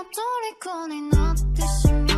の虜になってしまう。